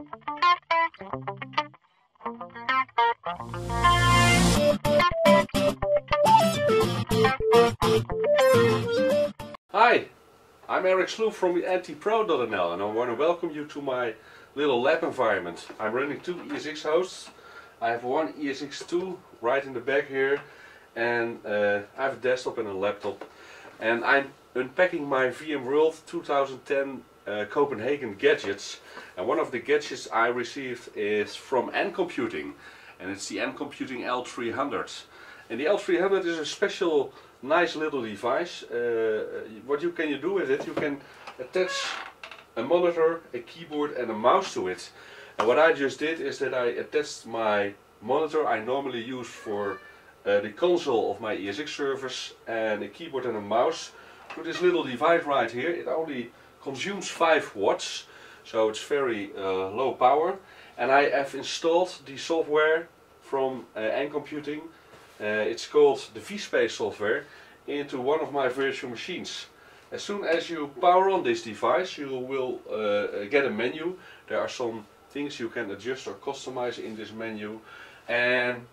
Hi, I'm Eric Sloof from NTPRO.NL and I want to welcome you to my little lab environment. I'm running two ESX hosts. I have one ESX2 right in the back here and uh, I have a desktop and a laptop and I'm unpacking my VMworld 2010 uh, Copenhagen gadgets and one of the gadgets I received is from NComputing and it's the NComputing L300 and the L300 is a special nice little device. Uh, what you can you do with it? You can attach a monitor, a keyboard and a mouse to it. And what I just did is that I attached my monitor I normally use for uh, the console of my ESX servers and a keyboard and a mouse to this little device right here. It only consumes 5 watts, so it's very uh, low power. And I have installed the software from uh, NComputing uh, it's called the vSpace software into one of my virtual machines. As soon as you power on this device you will uh, get a menu. There are some things you can adjust or customize in this menu and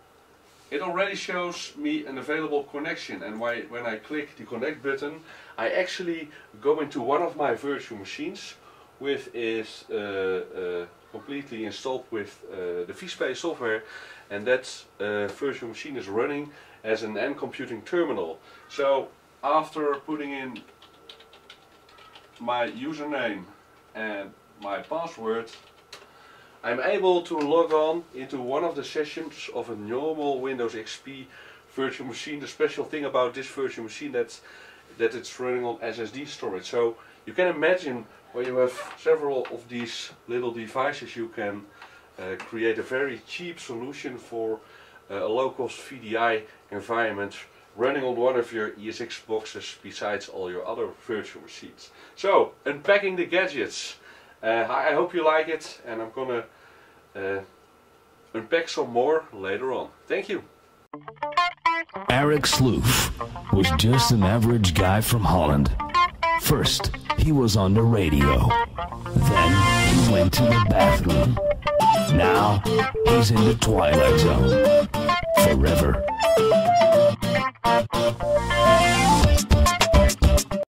it already shows me an available connection and when I click the connect button I actually go into one of my virtual machines which is uh, uh, completely installed with uh, the vSpace software and that uh, virtual machine is running as an NComputing terminal. So after putting in my username and my password I'm able to log on into one of the sessions of a normal Windows XP virtual machine. The special thing about this virtual machine that's that it's running on SSD storage. So you can imagine when you have several of these little devices you can uh, create a very cheap solution for uh, a low-cost VDI environment running on one of your ESX boxes besides all your other virtual machines. So, unpacking the gadgets. Uh, I hope you like it and I'm gonna uh, unpack some more later on. Thank you. Eric Sloof was just an average guy from Holland. First, he was on the radio. Then he went to the bathroom. Now, he's in the Twilight Zone. Forever.